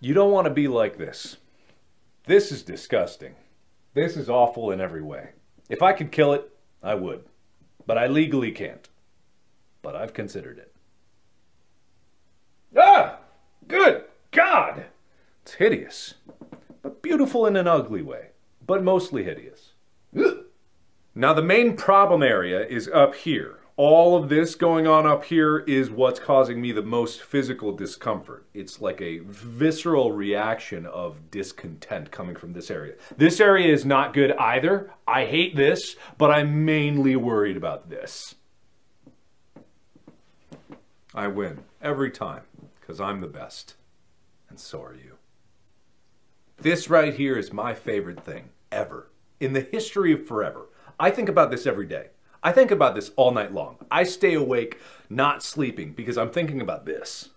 You don't want to be like this. This is disgusting. This is awful in every way. If I could kill it, I would. But I legally can't. But I've considered it. Ah! Good God! It's hideous. But beautiful in an ugly way. But mostly hideous. Ugh. Now the main problem area is up here. All of this going on up here is what's causing me the most physical discomfort. It's like a visceral reaction of discontent coming from this area. This area is not good either. I hate this, but I'm mainly worried about this. I win every time because I'm the best. And so are you. This right here is my favorite thing ever in the history of forever. I think about this every day. I think about this all night long. I stay awake not sleeping because I'm thinking about this.